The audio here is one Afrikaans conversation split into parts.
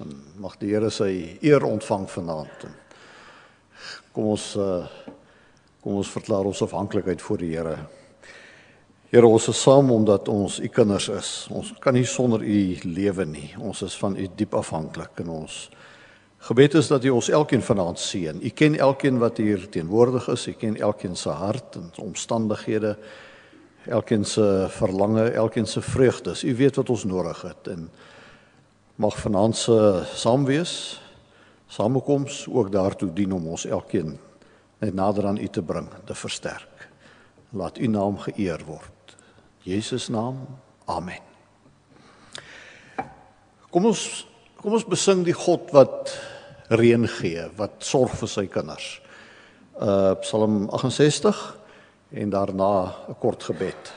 en mag die Here sy eer ontvang vanaand. Kom ons uh kom ons verklaar ons afhanklikheid voor die Here. Here, ons is saam omdat ons u kinders is. Ons kan nie sonder u lewe nie. Ons is van u diep afhanklik en ons gebed is dat u ons elkeen vanaand seën. U ken elkeen wat hier teenwoordig is. U ken elkeen se hart en omstandighede elkeen se verlange, elkeen se vreugdes. U weet wat ons nodig het en mag vanaand se saam wees, samekoms ook daartoe dien om ons elkeen net nader aan U te bring, te versterk. Laat U naam geëer word. Jesus naam. Amen. Kom ons kom ons besing die God wat reën gee, wat sorg vir sy kinders. Uh Psalm 68 en daarna 'n kort gebed.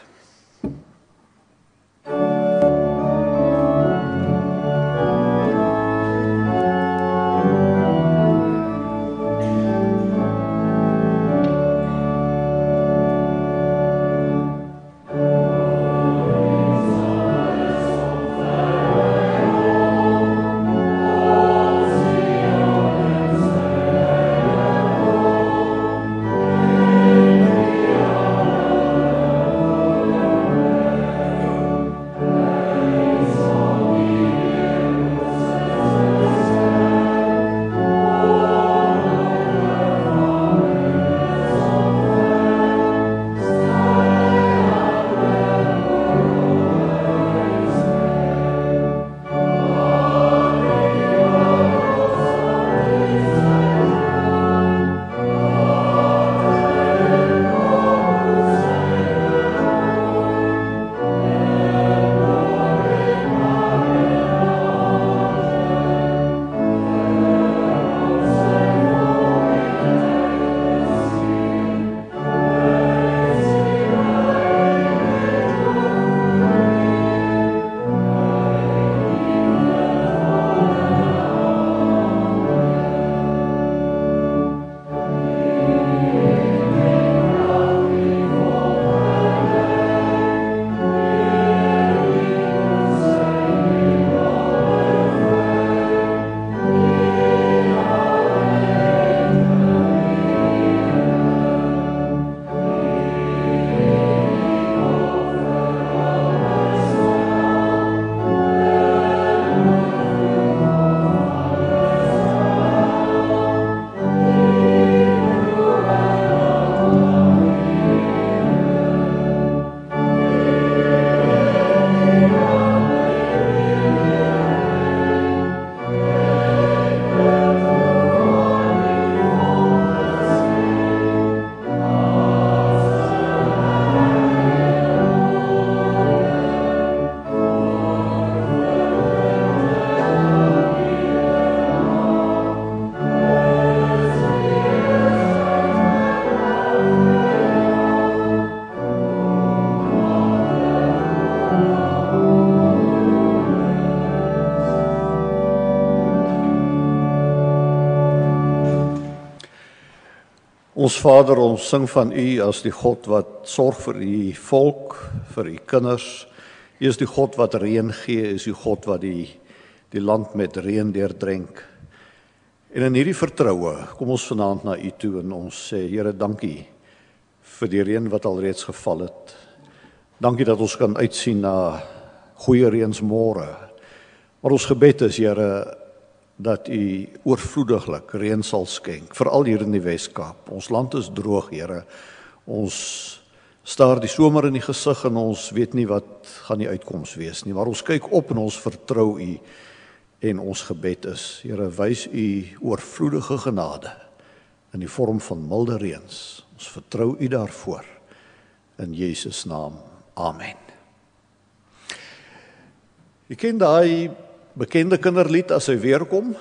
Ons Vader, ons sing van U as die God wat sorg vir U volk, vir U kinders. U is die God wat reën gee, is die God wat die die land met reën deurdrink. En in hierdie vertroue kom ons vanaand na U toe en ons sê Here, dankie vir die reën wat alreeds geval het. Dankie dat ons kan uitsien na goeie reënsmôre. Maar ons gebed is Here dat u oorvloediglik reën sal skenk veral hier in die Wes-Kaap. Ons land is droog, Here. Ons staar die somer in die gesig en ons weet nie wat gaan die uitkoms wees nie, maar ons kyk op en ons vertrou u en ons gebed is, Here, wys u oorvloedige genade in die vorm van milde reëns. Ons vertrou u daarvoor in Jesus naam. Amen. Ek ken daai bekende kinderlied as hy weer kom.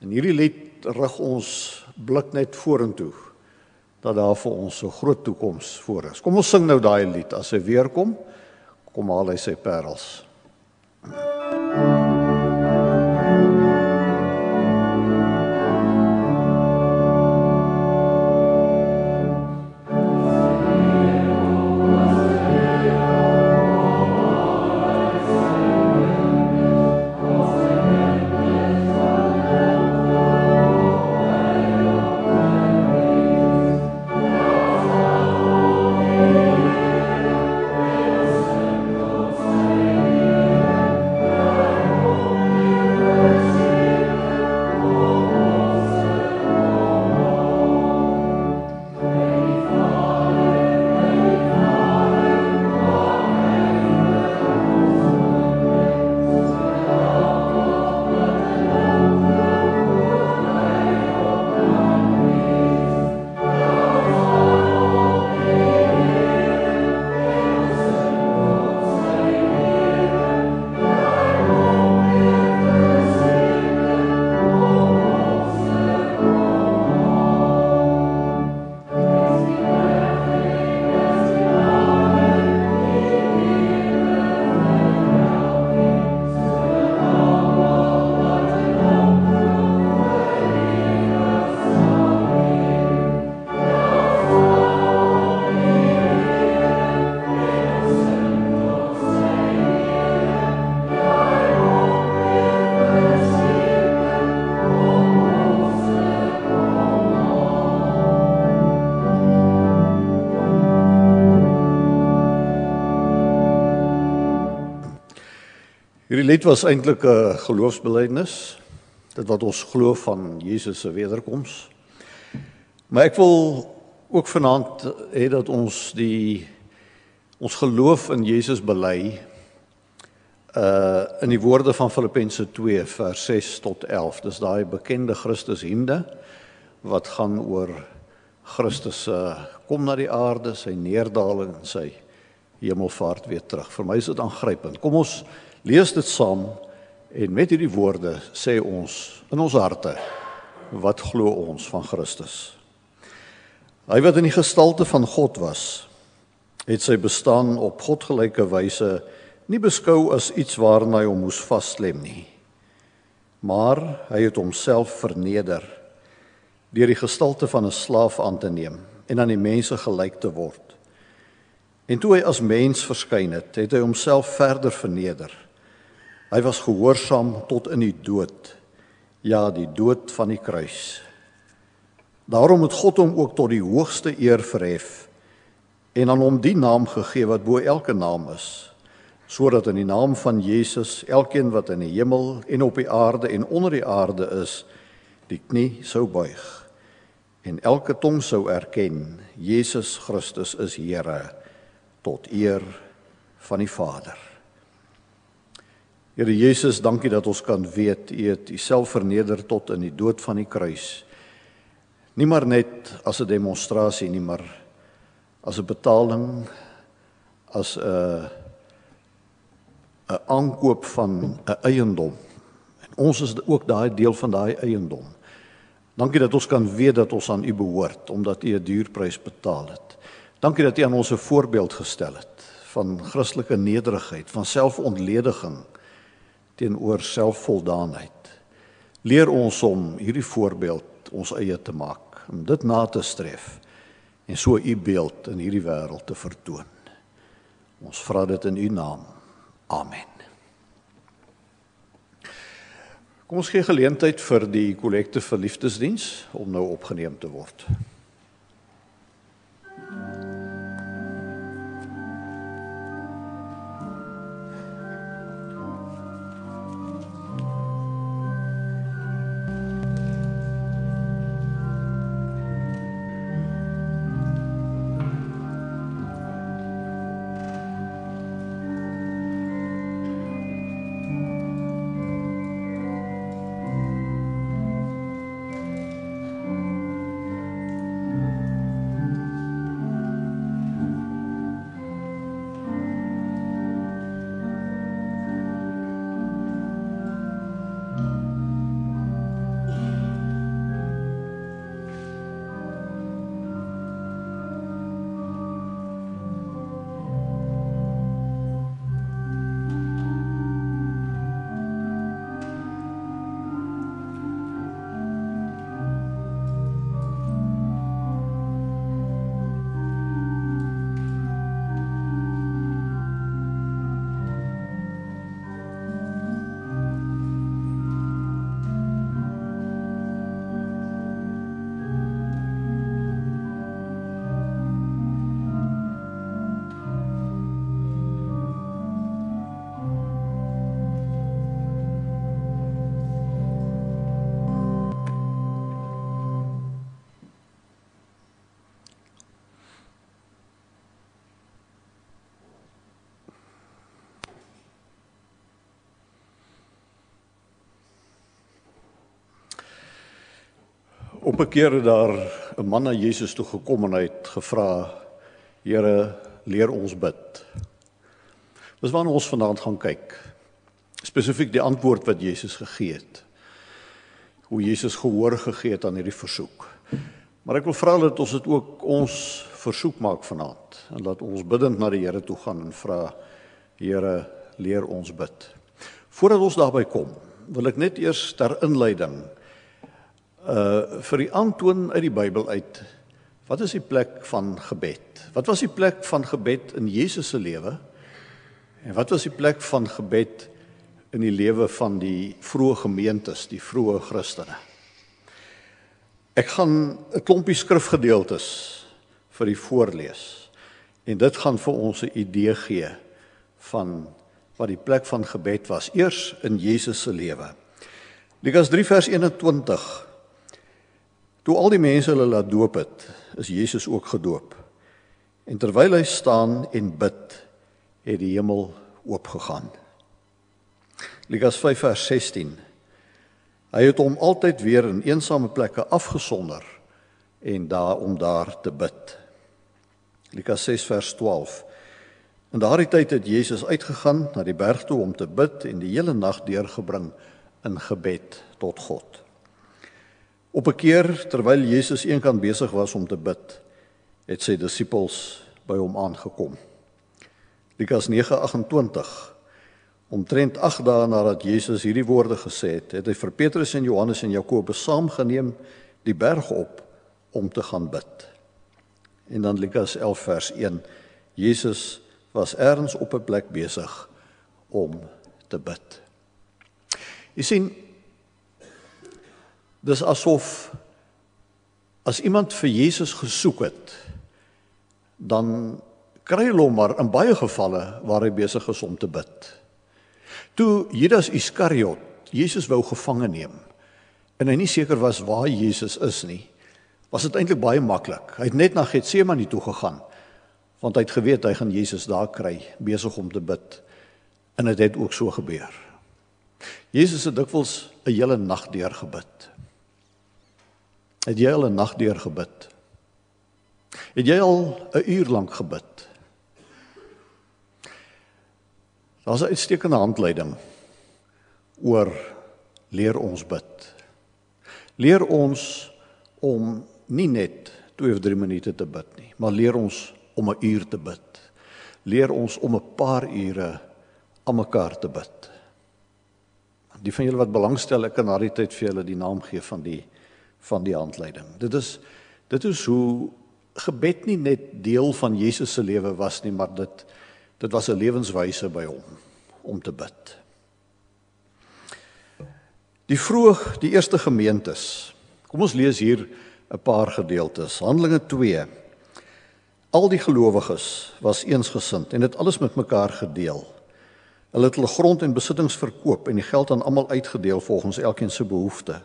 En hierdie lied rig ons blik net vorentoe dat daar vir ons 'n groot toekoms voor is. Kom ons sing nou daai lied as hy weer kom. Kom haal hy sy parels. Thank you. Hierdie lied was eintlik 'n geloofsbelijdenis. Dit wat ons glo van Jesus se wederkoms. Maar ek wil ook vanaand hê dat ons die ons geloof in Jesus bely uh in die woorde van Filippense 2 vers 6 tot 11. Dis daai bekende Christus hinde wat gaan oor Christus se uh, kom na die aarde, sy neerdaling en sy hemelvaart weer terug. Vir my is dit aangrypend. Kom ons lees dit saam en met hierdie woorde sê ons in ons harte wat glo ons van Christus. Hy wat in die gestalte van God was, het sy bestaan op godgelyke wyse nie beskou as iets waarna hy hom moes vaslem nie. Maar hy het homself verneder deur die gestalte van 'n slaaf aan te neem en aan die mense gelyk te word. En toe hy as mens verskyn het, het hy homself verder verneder. Hy was gehoorsaam tot in die dood. Ja, die dood van die kruis. Daarom het God hom ook tot die hoogste eer verhef en aan hom die naam gegee wat bo elke naam is, sodat in die naam van Jesus elkeen wat in die hemel en op die aarde en onder die aarde is, die knie sou buig en elke tong sou erken Jesus Christus is Here tot eer van die Vader. Here Jesus, dankie dat ons kan weet U het Uself verneder tot in die dood van die kruis. Nie maar net as 'n demonstrasie nie, maar as 'n betaling as 'n 'n aankoop van 'n eiendom. En ons is ook daai deel van daai eiendom. Dankie dat ons kan weet dat ons aan U behoort omdat U 'n duur prys betaal het. Dankie dat U aan ons 'n voorbeeld gestel het van Christelike nederigheid, van selfontlediging teenoor selfvoldaanheid. Leer ons om hierdie voorbeeld ons eie te maak, om dit na te streef en so U beeld in hierdie wêreld te vertoon. Ons vra dit in U naam. Amen. Kom ons gee geleentheid vir die kollekte vir liefdesdiens om nou opgeneem te word. Op 'n keer het daar 'n man na Jesus toe gekom en hy het gevra: "Here, leer ons bid." Dis waarna ons vanaand gaan kyk. Spesifiek die antwoord wat Jesus gegee het. Hoe Jesus gehoor gegee het aan hierdie versoek. Maar ek wil vra dat ons dit ook ons versoek maak vanaand en laat ons bidend na die Here toe gaan en vra: "Here, leer ons bid." Voordat ons daarby kom, wil ek net eers ter inleiding uh vir die aantoon uit die Bybel uit wat is die plek van gebed? Wat was die plek van gebed in Jesus se lewe? En wat was die plek van gebed in die lewe van die vroeë gemeentes, die vroeë Christene? Ek gaan 'n klompie skrifgedeeltes vir u voorlees. En dit gaan vir ons 'n idee gee van wat die plek van gebed was eers in Jesus se lewe. Lukas 3 vers 21 Toe al die mense hulle laat doop het, is Jesus ook gedoop. En terwyl hy staan en bid, het die hemel oopgegaan. Lukas 5 vers 16 Hy het hom altyd weer in eensame plekke afgesonder en daar om daar te bid. Lukas 6 vers 12. In daardie tyd het Jesus uitgegaan na die berg toe om te bid en die hele nag deurgebring in gebed tot God. Op 'n keer terwyl Jesus eenkant besig was om te bid, het sy disippels by hom aangekom. Lukas 9:28 Omtrent 8 dae nadat Jesus hierdie woorde gesê het, het hy vir Petrus en Johannes en Jakobus saamgeneem die berg op om te gaan bid. En dan Lukas 11 vers 1. Jesus was ergens op 'n plek besig om te bid. Jy sien dis asof as iemand vir Jesus gesoek het, dan kry hulle hom maar in baie gevalle waar hy besig is om te bid. Toe Judas Iskariot Jesus wou gevange neem en hy nie seker was waar Jesus is nie, was dit eintlik baie maklik. Hy het net na Getsemane toe gegaan want hy het geweet hy gaan Jesus daar kry besig om te bid. En dit het, het ook so gebeur. Jesus het dikwels 'n hele nag deur gebid. Het jy al 'n nag deur gebid? Het jy al 'n uur lank gebid? Daar's 'n uitstekende handleiding oor leer ons bid. Leer ons om nie net 2 of 3 minute te bid nie, maar leer ons om 'n uur te bid. Leer ons om 'n paar ure aan mekaar te bid. Die van julle wat belangstel, ek kan na die tyd vir julle die naam gee van die van die handleiding. Dit is dit is hoe gebed nie net deel van Jesus se lewe was nie, maar dit Dit was 'n lewenswyse by hom om te bid. Die vroeg die eerste gemeentes. Kom ons lees hier 'n paar gedeeltes. Handelinge 2. Al die gelowiges was eensgesind en het alles met mekaar gedeel. Hulle het hulle grond en besittings verkoop en die geld aan almal uitgedeel volgens elkeen se behoeftes.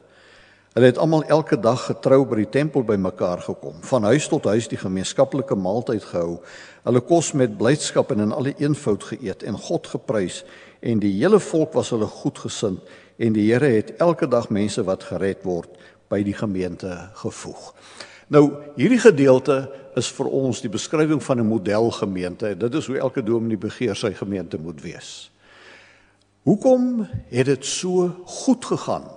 Hulle het almal elke dag getrou by die tempel bymekaar gekom, van huis tot huis die gemeenskaplike maaltyd gehou. Hulle kos met blydskap en in alle eenvoud geëet en God geprys en die hele volk was hulle goedgesind en die Here het elke dag mense wat gered word by die gemeente gevoeg. Nou hierdie gedeelte is vir ons die beskrywing van 'n modelgemeente. Dit is hoe elke dominee begeer sy gemeente moet wees. Hoekom het dit so goed gegaan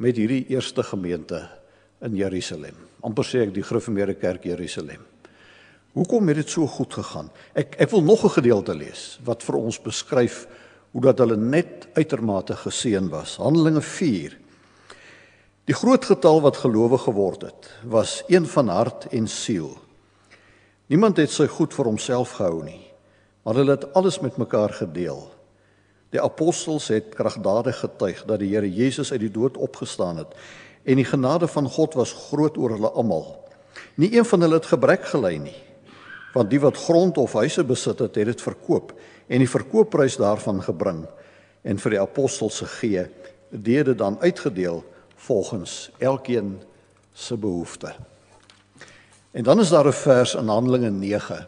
met hierdie eerste gemeente in Jerusalem. amper sê ek die Gereformeerde Kerk Jerusalem. Hoekom het dit so goed gegaan? Ek ek wil nog 'n gedeelte lees wat vir ons beskryf hoe dat hulle net uitermate geseën was. Handelinge 4. Die groot getal wat gelowig geword het, was een van hart en siel. Niemand het sy goed vir homself gehou nie, maar hulle het alles met mekaar gedeel. Die apostels het kragtadig getuig dat die Here Jesus uit die dood opgestaan het en die genade van God was groot oor hulle almal. Nie een van hulle het gebrek gely nie. Want die wat grond of huise besit het, het dit verkoop en die verkoopprys daarvan gebring en vir die apostels gegee, dit het dan uitgedeel volgens elkeen se behoefte. En dan is daar 'n vers in Handelinge 9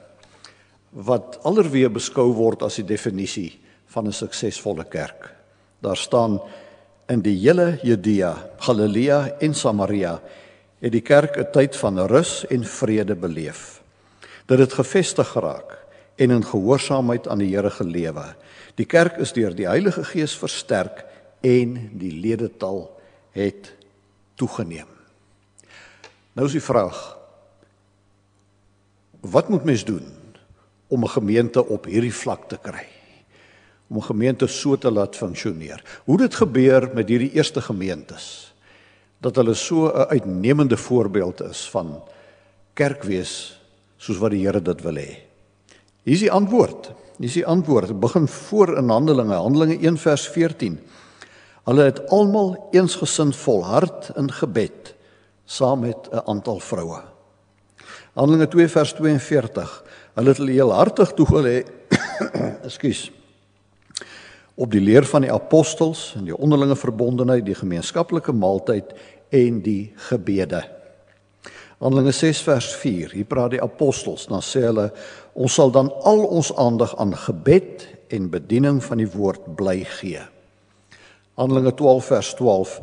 wat alreeds beskou word as die definisie van 'n suksesvolle kerk. Daar staan in die hele Judea, Galilea en Samaria het die kerk 'n tyd van rus en vrede beleef. Dit het gevestig geraak en in gehoorsaamheid aan die Here gelewe. Die kerk is deur die Heilige Gees versterk en die ledetal het toegeneem. Nou is die vraag: Wat moet mens doen om 'n gemeente op hierdie vlak te kry? Om 'n gemeente so te laat funksioneer. Hoe dit gebeur met hierdie eerste gemeentes dat hulle so 'n uitnemende voorbeeld is van kerkwees soos wat die Here dit wil hê. Hier is die antwoord. Hier is die antwoord. Dit begin voor in Handelinge, Handelinge 1 vers 14. Hulle het almal eensgesind volhard in gebed saam met 'n aantal vroue. Handelinge 2 vers 42. Hulle het hulle heel hartig toegelaat. Ekskuus op die leer van die apostels en die onderlinge verbondenheid, die gemeenskaplike maaltyd en die gebede. Handelinge 6 vers 4. Hier praat die apostels, dan sê hulle ons sal dan al ons aandag aan gebed en bediening van die woord bly gee. Handelinge 12 vers 12.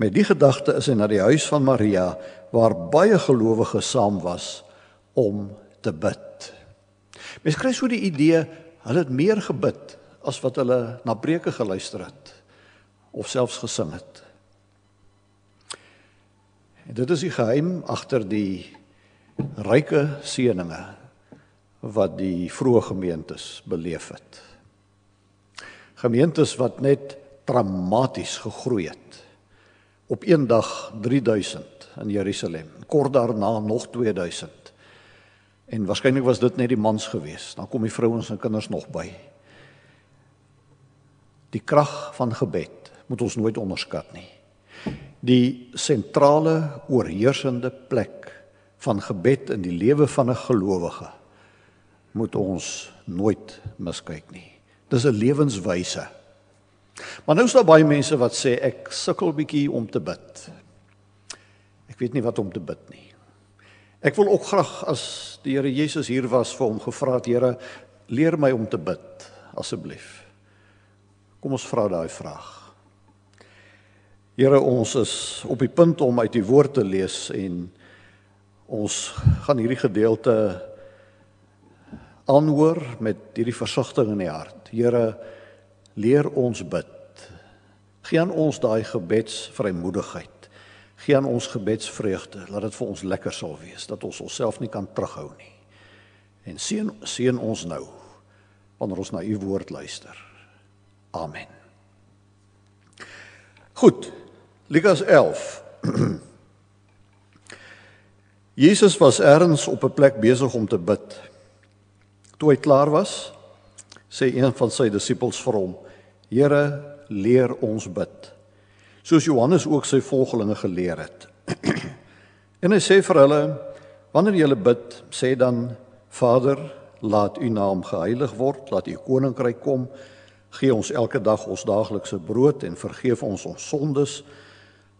Met die gedagte is hy na die huis van Maria waar baie gelowiges saam was om te bid. Mens kry so die idee hulle het meer gebid as wat hulle na preke geluister het of selfs gesing het. En dit is die geheim agter die ryke seëninge wat die vroeë gemeentes beleef het. Gemeentes wat net dramaties gegroei het. Op een dag 3000 in Jerusalem, kort daarna nog 2000. En waarskynlik was dit net die mans gewees. Dan kom die vrouens en kinders nog by. Die krag van gebed moet ons nooit onderskat nie. Die sentrale oorheersende plek van gebed in die lewe van 'n gelowige moet ons nooit miskyk nie. Dis 'n lewenswyse. Maar nou is daar baie mense wat sê ek sukkel bietjie om te bid. Ek weet nie wat om te bid nie. Ek wil ook graag as die Here Jesus hier was vir hom gevra het, Here, leer my om te bid asseblief. Kom ons vra daai vraag. Here, ons is op die punt om uit die woord te lees en ons gaan hierdie gedeelte aanhoor met hierdie versigtiging in die hart. Here, leer ons bid. Gee aan ons daai gebedsvrymoedigheid. Gee aan ons gebedsvreugde. Laat dit vir ons lekker sal wees dat ons onsself nie kan terughou nie. En seën seën ons nou wanneer ons na u woord luister. Amen. Goed. Lukas 11. Jesus was ergens op 'n plek besig om te bid. Toe hy klaar was, sê een van sy disippels vir hom: "Here, leer ons bid." Soos Johannes ook sy volgelinge geleer het. en hy sê vir hulle: "Wanneer julle bid, sê dan: Vader, laat U naam geheilig word, laat U koninkryk kom. Gee ons elke dag ons daaglikse brood en vergeef ons ons sondes,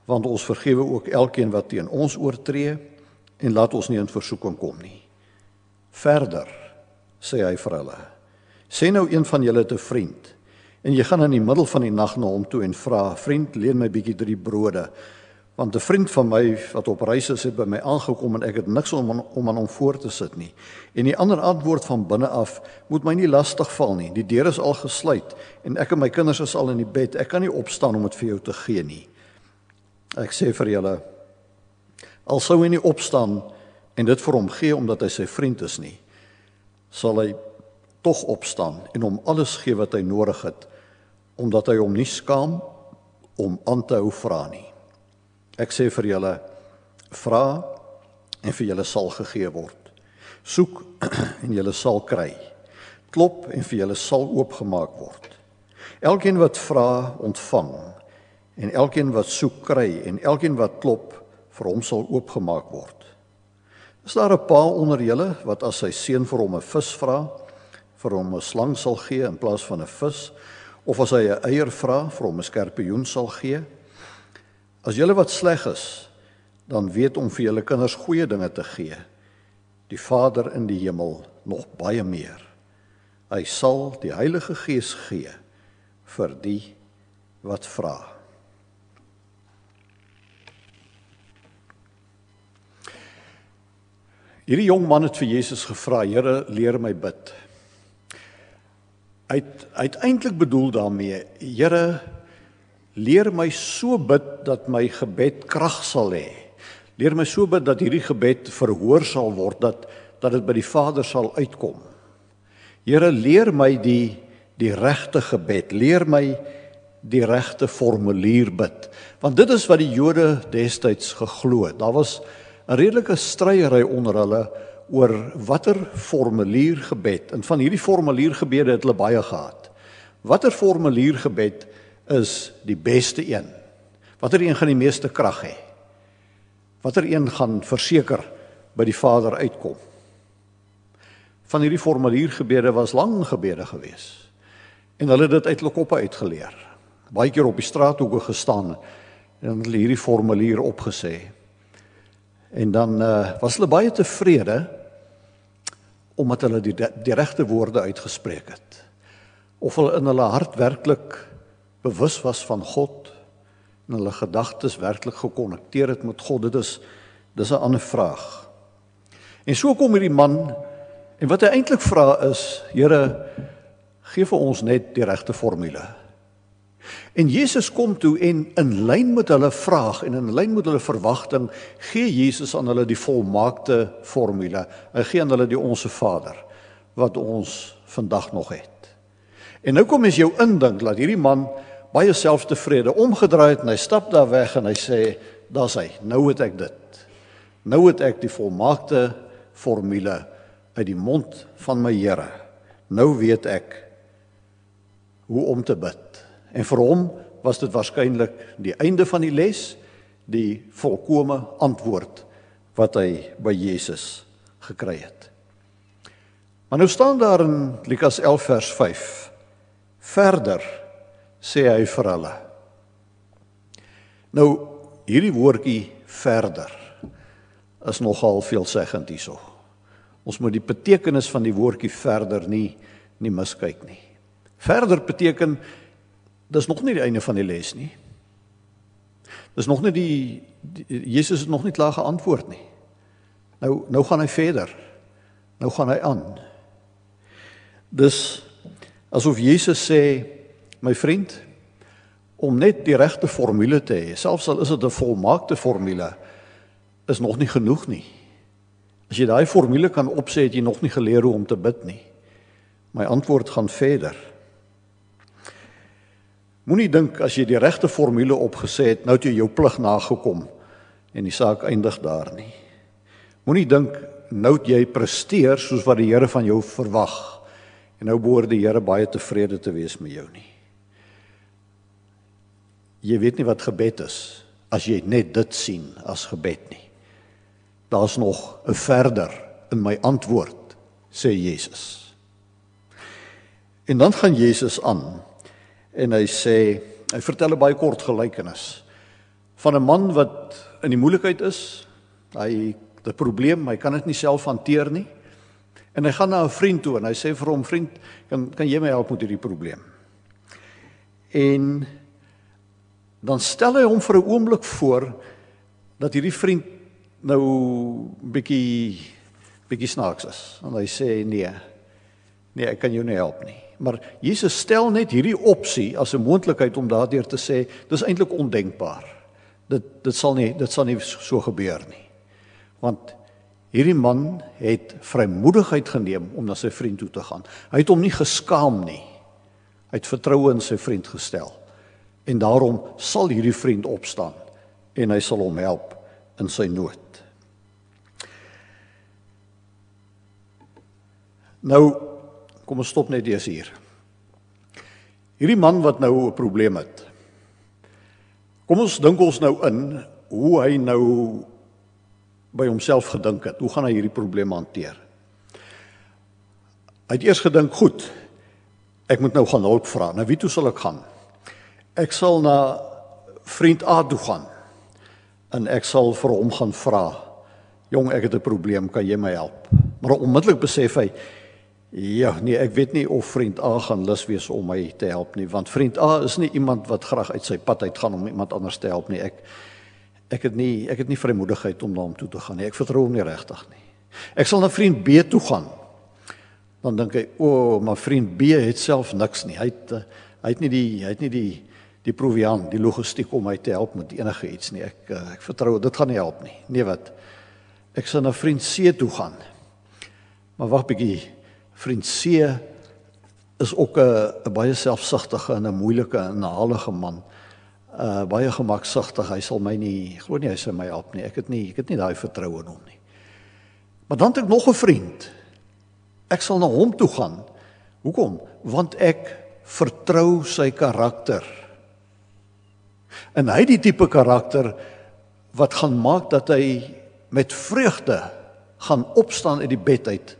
want ons vergewe ook elkeen wat teen ons oortree en laat ons nie in versoeking kom nie." Verder sê hy vir hulle. Sê nou een van julle te vriend en jy gaan in die middel van die nag na hom toe en vra: "Vriend, leen my bietjie drie brode." Want 'n vriend van my wat op reis is, het by my aangekom en ek het niks om aan, om aan hom voor te sit nie. En die ander antwoord van binne af: "Moet my nie lastig val nie. Die deur is al gesluit en ek en my kinders is al in die bed. Ek kan nie opstaan om dit vir jou te gee nie." Ek sê vir julle: Al sou hy nie opstaan en dit vir hom gee omdat hy sy vriend is nie, sal hy tog opstaan en hom alles gee wat hy nodig het omdat hy hom nie skaam om aan te hou vra nie. Ek sê vir julle vra en vir julle sal gegee word. Soek en julle sal kry. Klop en vir julle sal oopgemaak word. Elkeen wat vra, ontvang en elkeen wat soek kry en elkeen wat klop, vir hom sal oopgemaak word. Is daar 'n pa onder julle wat as sy seun vir hom 'n vis vra, vir hom 'n slang sal gee in plaas van 'n vis, of as hy 'n eier vra, vir hom 'n skorpioen sal gee? As julle wat sleg is, dan weet om vir julle kinders goeie dinge te gee. Die Vader in die hemel nog baie meer. Hy sal die Heilige Gees gee vir die wat vra. Hierdie jong man het vir Jesus gevra: "Here, leer my bid." Hy het uiteindelik bedoel daarmee: "Here, leer my so bid dat my gebed krag sal hê. Leer my so bid dat hierdie gebed verhoor sal word, dat dat dit by die Vader sal uitkom. Here, leer my die die regte gebed. Leer my die regte formulier bid, want dit is wat die Jode destyds geglo het. Daar was 'n redelike stryery onder hulle oor watter formulier gebed en van hierdie formulier gebede het hulle baie gehad. Watter formulier gebed is die beste een? Watter een gaan die meeste krag hê? Watter een gaan verseker by die Vader uitkom? Van hierdie formulier gebede was lang gebede gewees. En hulle het dit uit hulle koppe uitgeleer. Baie keer op die straathoeke gestaan en hulle hierdie formulier opgesê. En dan uh, was hulle baie tevrede omdat hulle die die regte woorde uitgespreek het. Of hulle in hulle hart werklik bewus was van God en hulle gedagtes werklik gekonnekteer het met God, dit is dis 'n ander vraag. En so kom hierdie man en wat hy eintlik vra is, Here, gee vir ons net die regte formule. En Jesus kom toe en in lyn met hulle vraag en in lyn met hulle verwagting gee Jesus aan hulle die volmaakte formule. Hy gee aan hulle die onsse Vader wat ons vandag nog het. En nou kom as jou indink dat hierdie man baie selftevrede omgedraai het en hy stap daar weg en hy sê daar's hy. Nou het ek dit. Nou het ek die volmaakte formule uit die mond van my Here. Nou weet ek hoe om te bid. En vir hom was dit waarskynlik die einde van die les, die volkomme antwoord wat hy by Jesus gekry het. Maar nou staan daar in Lukas 11 vers 5 verder sê hy vir hulle. Nou hierdie woordjie verder is nogal veelzeggend hierso. Ons moet die betekenis van die woordjie verder nie nie miskyk nie. Verder beteken dis nog nie die einde van die les nie. Dis nog nie die, die Jesus het nog nie klaar geantwoord nie. Nou nou gaan hy verder. Nou gaan hy aan. Dis asof Jesus sê my vriend om net die regte formule te hê, selfs al is dit 'n volmaakte formule, is nog nie genoeg nie. As jy daai formule kan opsê, het jy nog nie geleer hoe om te bid nie. My antwoord gaan verder. Moenie dink as jy die regte formule opgesê het, nou het jy jou plig nagekom en die saak eindig daar nie. Moenie dink nou het jy presteer soos wat die Here van jou verwag en nou behoort die Here baie tevrede te wees met jou nie. Jy weet nie wat gebed is as jy net dit sien as gebed nie. Daar's nog 'n verder in my antwoord, sê Jesus. En dan gaan Jesus aan en hy sê hy vertel 'n baie kort gelykenis van 'n man wat in die moeilikheid is. Hy het 'n probleem, hy kan dit nie self hanteer nie. En hy gaan na 'n vriend toe en hy sê vir hom vriend, kan kan jy my help met hierdie probleem? En dan stel hy hom vir 'n oomblik voor dat hierdie vriend nou bietjie bietjie snaaks is. En hy sê nee. Nee, ek kan jou nie help nie. Maar Jesus stel net hierdie opsie as 'n moontlikheid om daardeur te sê, dis eintlik ondenkbaar. Dit dit sal nie dit sal nie so gebeur nie. Want hierdie man het vrymoedigheid geneem om na sy vriend toe te gaan. Hy het hom nie geskaam nie. Hy het vertroue in sy vriend gestel. En daarom sal hierdie vriend opstaan en hy sal hom help in sy nood. Nou Kom ons stop net eers hier. Hierdie man wat nou 'n probleem het. Kom ons dink ons nou in hoe hy nou by homself gedink het. Hoe gaan hy hierdie probleem hanteer? Hy het eers gedink, goed. Ek moet nou gaan hulp vra. Nou wie toe sal ek gaan? Ek sal na vriend A toe gaan. En ek sal vir hom gaan vra. Jong, ek het 'n probleem, kan jy my help? Maar onmiddellik besef hy, Ja, nee, ek weet nie of vriend A gaan lus wees om my te help nie, want vriend A is nie iemand wat graag uit sy pad uit gaan om iemand anders te help nie. Ek ek het nie ek het nie vrymoedigheid om na hom toe te gaan nie. Ek vertrou hom nie regtig nie. Ek sal na vriend B toe gaan. Dan dink hy, "O, oh, maar vriend B het self niks nie. Hy het hy het nie die hy het nie die die proviant, die logistiek om my te help met enige iets nie. Ek ek vertrou dit gaan nie help nie. Nee wat? Ek sal na vriend C toe gaan. Maar wag bietjie Vriend C is ook 'n 'n baie selfsugtige en 'n moeilike en 'n halige man. Uh baie gemaksugtig. Hy sal my nie glo nie hy sal my help nie. Ek het nie ek het nie daai vertroue in hom nie. Maar dan het ek nog 'n vriend. Ek sal na hom toe gaan. Hoekom? Want ek vertrou sy karakter. En hy die tipe karakter wat gaan maak dat hy met vreugde gaan opstaan uit die bed uit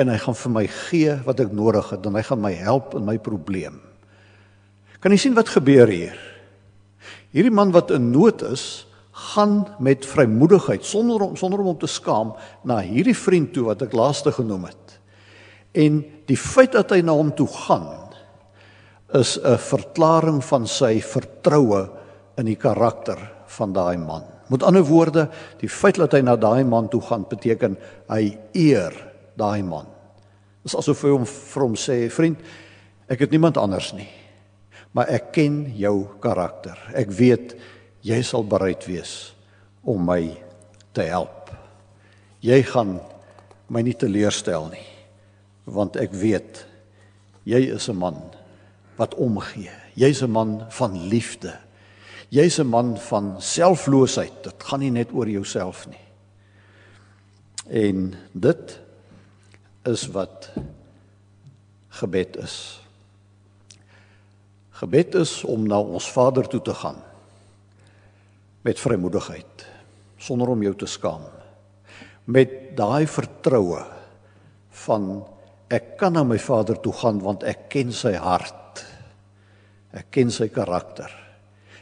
en hy gaan vir my gee wat ek nodig het en hy gaan my help in my probleem. Kan jy sien wat gebeur hier? Hierdie man wat in nood is, gaan met vrymoedigheid sonder om sonder om hom te skaam na hierdie vriend toe wat ek laaste genoem het. En die feit dat hy na hom toe gaan is 'n verklaring van sy vertroue in die karakter van daai man. Met ander woorde, die feit dat hy na daai man toe gaan beteken hy eer daai man. Dit is asof hy hom vir hom sê, vriend, ek het niemand anders nie. Maar ek ken jou karakter. Ek weet jy sal bereid wees om my te help. Jy gaan my nie teleurstel nie, want ek weet jy is 'n man wat omgee. Jy's 'n man van liefde. Jy's 'n man van selfloosheid. Dit gaan nie net oor jouself nie. En dit is wat gebed is. Gebed is om na ons Vader toe te gaan met vrymoedigheid sonder om jou te skaam. Met daai vertroue van ek kan na my Vader toe gaan want ek ken sy hart. Ek ken sy karakter.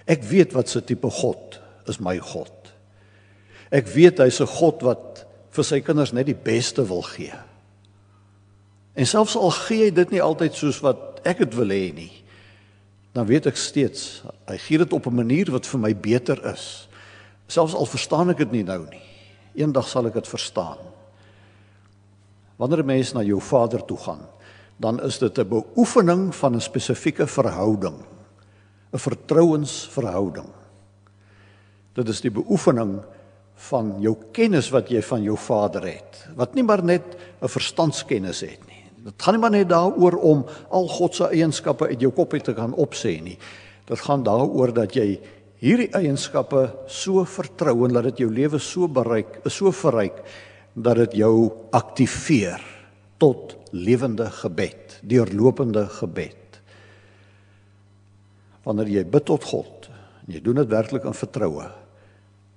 Ek weet wat se tipe God is my God. Ek weet hy's 'n God wat vir sy kinders net die beste wil gee. En selfs al gee hy dit nie altyd soos wat ek dit wil hê nie, dan weet ek steeds hy gee dit op 'n manier wat vir my beter is. Selfs al verstaan ek dit nie nou nie. Eendag sal ek dit verstaan. Wanneer 'n mens na jou Vader toe gaan, dan is dit 'n beoefening van 'n spesifieke verhouding, 'n vertrouensverhouding. Dit is die beoefening van jou kennis wat jy van jou Vader het, wat nie maar net 'n verstandskennis het nie. Dit gaan nie maar net daaroor om al God se eienskappe uit jou kop uit te kan opsê nie. Dit gaan daaroor dat jy hierdie eienskappe so vertrou en dat dit jou lewe so bereik, so verryk dat dit jou aktiveer tot lewende gebed, deurlopende gebed. Wanneer jy bid tot God en jy doen dit werklik in vertroue,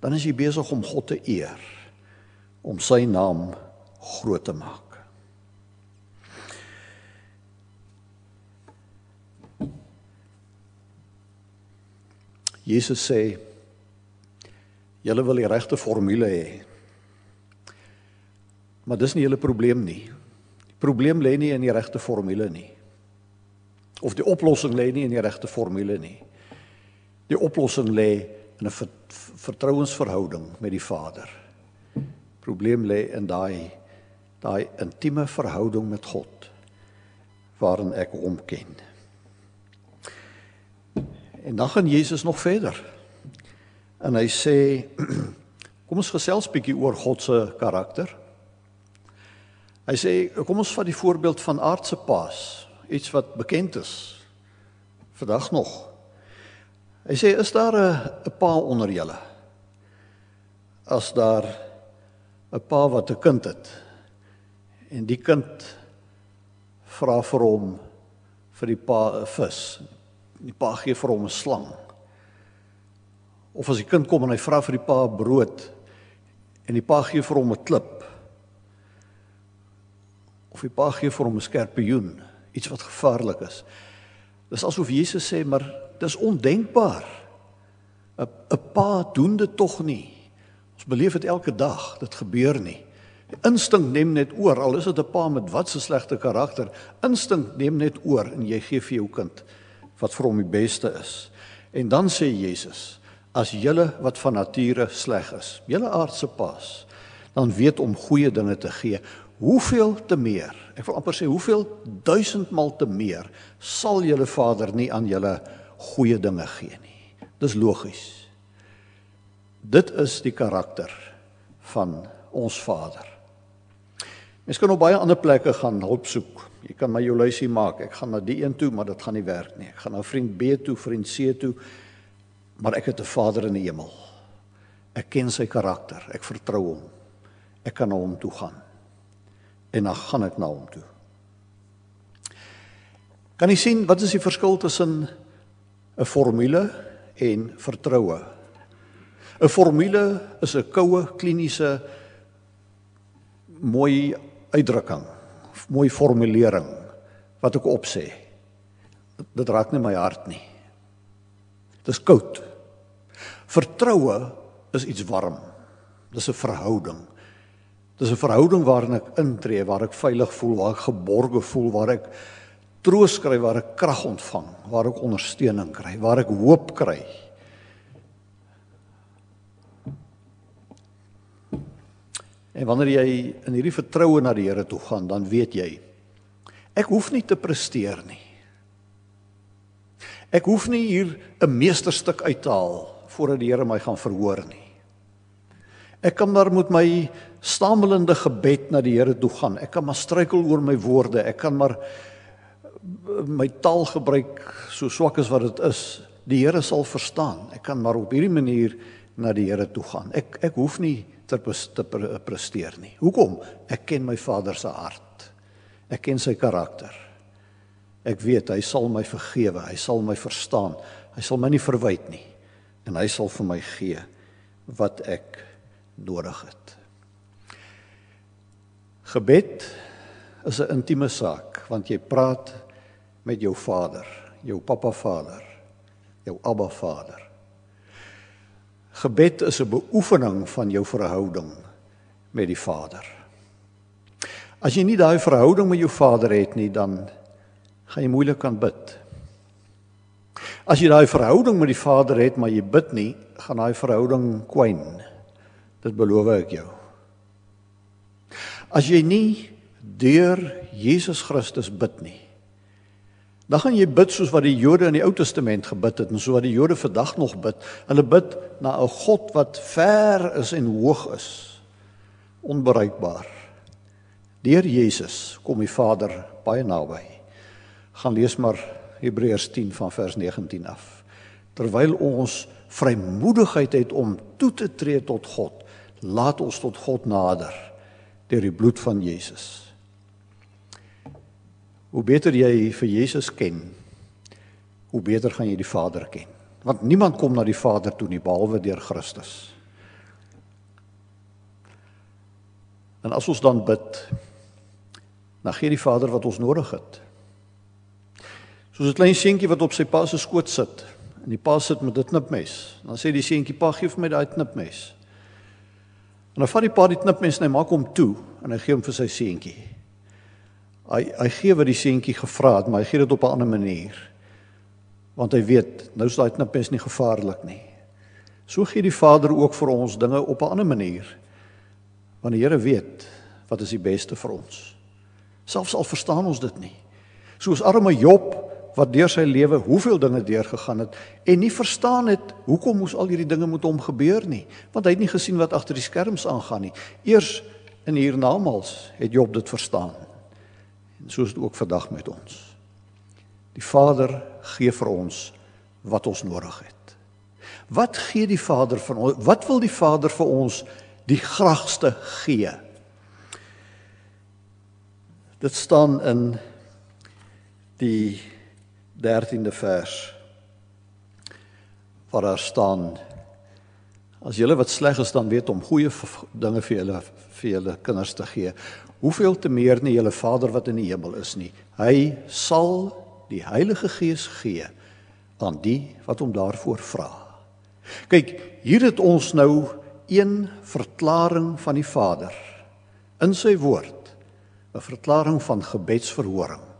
dan is jy besig om God te eer, om sy naam groot te maak. Jesus sê: "Julle wil die regte formule hê." Maar dis nie julle probleem nie probleem lê nie in die regte formule nie. Of die oplossing lê nie in die regte formule nie. Die oplossing lê in 'n vertrouensverhouding met die Vader. Probleem lê in daai daai intieme verhouding met God waarin ek hom ken. En dan gaan Jesus nog verder. En hy sê kom ons gesels bietjie oor God se karakter. Hy sê kom ons vat die voorbeeld van aardse paas, iets wat bekend is vandag nog. Hy sê is daar 'n pa onder julle? As daar 'n pa wat 'n kind het en die kind vra vir hom vir die pa 'n vis. Die pa gee vir hom 'n slang. Of as die kind kom en hy vra vir die pa brood en die pa gee vir hom 'n klip of die pa gee vir hom 'n skerpioen, iets wat gevaarlik is. Dis asof Jesus sê, maar dis ondenkbaar. 'n 'n pa doen dit tog nie. Ons beleef dit elke dag, dit gebeur nie. Instink neem net oor, al is dit 'n pa met wat so slegte karakter, instink neem net oor en jy gee vir jou kind wat vir hom die beste is. En dan sê Jesus, as julle wat van nature sleg is, julle aardse paas, dan weet om goeie dinge te gee, hoeveel te meer ek wil amper sê hoeveel duisendmal te meer sal julle Vader nie aan julle goeie dinge gee nie. Dis logies. Dit is die karakter van ons Vader. Mens kan op baie ander plekke gaan hulp soek. Jy kan my jou lysie maak. Ek gaan na die een toe maar dit gaan nie werk nie. Ek gaan na vriend B toe vriend C toe. Maar ek het 'n Vader in die hemel. Ek ken sy karakter. Ek vertrou hom. Ek kan na hom toe gaan en dan gaan ek na hom toe. Kan jy sien wat is die verskil tussen 'n formule en vertroue? 'n Formule is 'n koue kliniese mooi uitdrukking mooi formulering wat ek opsê. Dit raak nie my hart nie. Dit is koud. Vertroue is iets warm. Dis 'n verhouding. Dis 'n verhouding waarin ek intree, waar ek veilig voel, waar ek geborge voel, waar ek troos kry, waar ek krag ontvang, waar ek ondersteuning kry, waar ek hoop kry. En wanneer jy in hierdie vertroue na die Here toe gaan, dan weet jy ek hoef nie te presteer nie. Ek hoef nie hier 'n meesterstuk uit te haal voordat die Here my gaan verhoor nie. Ek kan maar met my stamelende gebed na die Here toe gaan. Ek kan maar struikel oor my woorde. Ek kan maar my taal gebruik so swak as wat dit is. Die Here sal verstaan. Ek kan maar op hierdie manier na die Here toe gaan. Ek ek hoef nie te te presteer nie. Hoekom? Ek ken my Vader se hart. Ek ken sy karakter. Ek weet hy sal my vergewe, hy sal my verstaan. Hy sal my nie verwyd nie en hy sal vir my gee wat ek nodig het. Gebed is 'n intieme saak want jy praat met jou Vader, jou Pappa Vader, jou Abba Vader. Gebed is 'n beoefening van jou verhouding met die Vader. As jy nie daai verhouding met jou Vader het nie, dan gaan jy moeilik kan bid. As jy daai verhouding met die Vader het, maar jy bid nie, gaan daai verhouding kwyn. Dit beloof ek jou. As jy nie deur Jesus Christus bid nie, Dan gaan jy bid soos wat die Jode in die Ou Testament gebid het en so wat die Jode vandag nog bid. Hulle bid na 'n God wat ver is en hoog is, onbereikbaar. Deur Jesus kom die Vader baie naby. Gaan lees maar Hebreërs 10 van vers 19 af. Terwyl ons vrymoedigheid het om toe te tree tot God, laat ons tot God nader deur die bloed van Jesus. Hoe beter jy vir Jesus ken, hoe beter gaan jy die Vader ken. Want niemand kom na die Vader toe nie behalwe deur Christus. En as ons dan bid, dan gee die Vader wat ons nodig het. Soos 'n klein seentjie wat op sy pa se skoot sit en die pa sit met 'n knipmes, dan sê die seentjie: "Pa, gee vir my daai knipmes." En dan vat die pa die knipmes en hy maak hom toe en hy gee hom vir sy seentjie. Hy hy gee wat die seentjie gevra het, maar hy gee dit op 'n ander manier. Want hy weet, nou is daai knippes nie gevaarlik nie. So gee die Vader ook vir ons dinge op 'n ander manier. Want die Here weet wat is die beste vir ons. Selfs al verstaan ons dit nie. Soos arme Job wat deur sy lewe hoeveel dinge deurgegaan het en nie verstaan het hoekom moes al hierdie dinge met hom gebeur nie, want hy het nie gesien wat agter die skerms aangaan nie. Eers in hiernamaals het Job dit verstaan. En so is dit ook vandag met ons. Die Vader gee vir ons wat ons nodig het. Wat gee die Vader van ons? Wat wil die Vader vir ons die graagste gee? Dit staan in die 13de vers. Waar daar staan As julle wat sleg is dan weet om goeie dinge vir julle vir julle kinders te gee, hoeveel te meer nie julle Vader wat in die hemel is nie. Hy sal die Heilige Gees gee aan die wat hom daarvoor vra. Kyk, hier het ons nou een verklaring van die Vader in sy woord, 'n verklaring van gebedsverhoring.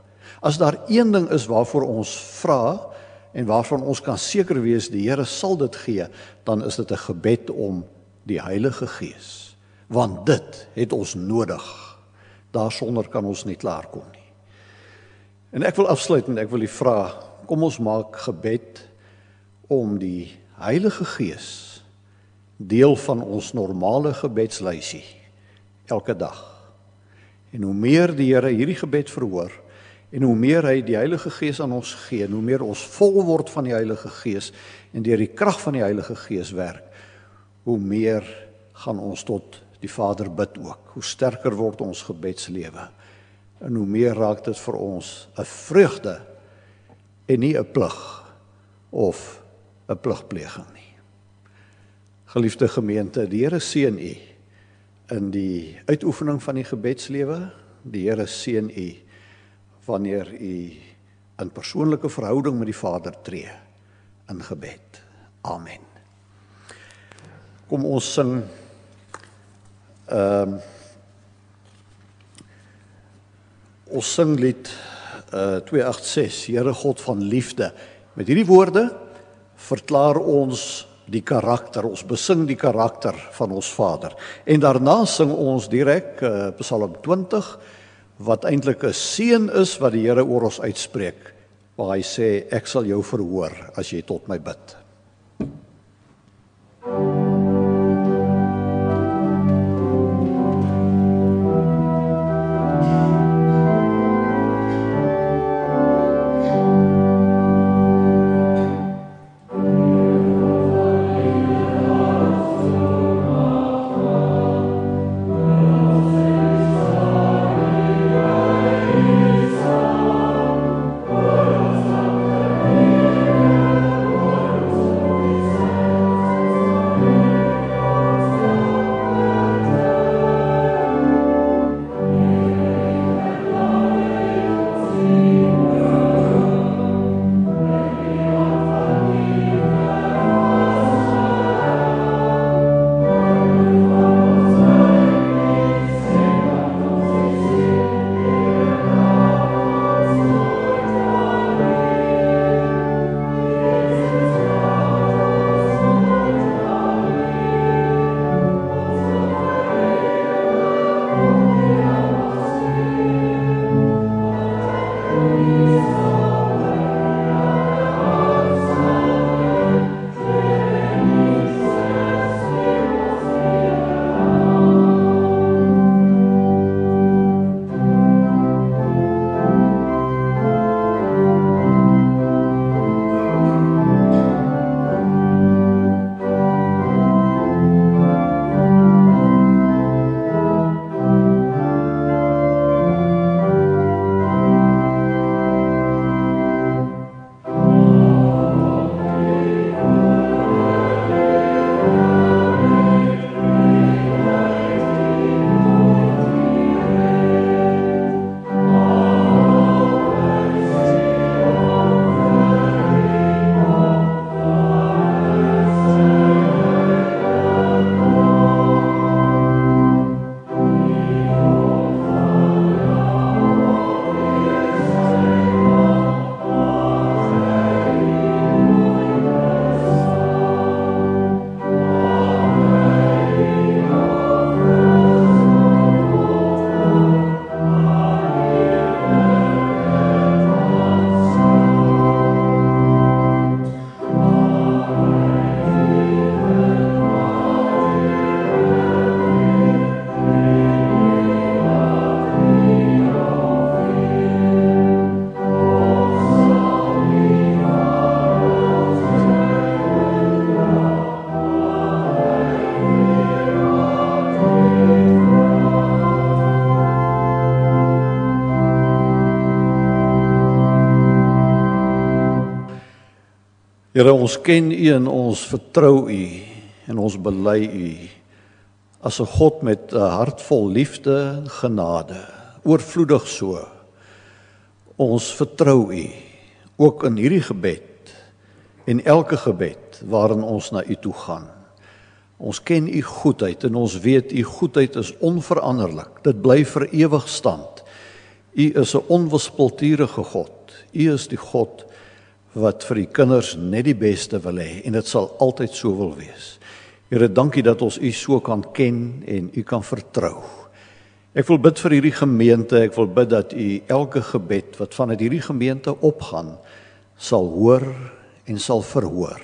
As daar een ding is waarvoor ons vra en waarvan ons kan seker wees die Here sal dit gee, dan is dit 'n gebed om die Heilige Gees, want dit het ons nodig daarsonder kan ons nie klaarkom nie. En ek wil afsluit en ek wil u vra, kom ons maak gebed om die Heilige Gees deel van ons normale gebedslysie elke dag. En hoe meer die Here hierdie gebed verhoor en hoe meer hy die Heilige Gees aan ons gee, hoe meer ons vol word van die Heilige Gees en deur die krag van die Heilige Gees werk, hoe meer gaan ons tot die Vader bid ook. Hoe sterker word ons gebedslewe en hoe meer raak dit vir ons 'n vreugde en nie 'n plig of 'n pligpleging nie. Geliefde gemeente, die Here seën u in die uitoefening van die gebedslewe Die Here seën u wanneer u in persoonlike verhouding met die Vader tree in gebed. Amen. Kom ons sing ehm um, ons sing lied uh 286 Here God van liefde. Met hierdie woorde verklaar ons die karakter, ons besing die karakter van ons Vader. En daarna sing ons direk uh, Psalm 20 wat eintlik 'n seën is wat die Here oor ons uitspreek waar hy sê ek sal jou verhoor as jy tot my bid. Here ons ken U en ons vertrou U en ons bely U as 'n God met 'n hart vol liefde en genade, oorvloedig so. Ons vertrou U ook in hierdie gebed en elke gebed waarin ons na U toe gaan. Ons ken U goedheid en ons weet U goedheid is onveranderlik. Dit bly vir ewig stand. U is 'n onwispelturige God. U is die God wat vir die kinders net die beste wil hê en dit sal altyd so wil wees. Here, dankie dat ons U so kan ken en U kan vertrou. Ek wil bid vir hierdie gemeente, ek wil bid dat U elke gebed wat vanuit hierdie gemeente opgaan sal hoor en sal verhoor.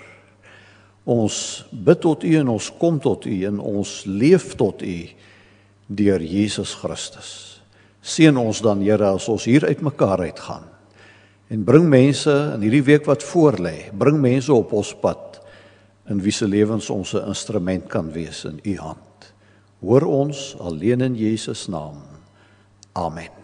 Ons bid tot U en ons kom tot U en ons leef tot U deur Jesus Christus. Seën ons dan Here as ons hier uitmekaar uitgaan en bring mense in hierdie week wat voorlê, bring mense op ons pad in wie se lewens ons 'n instrument kan wees in u hand. Hoor ons alleen in Jesus naam. Amen.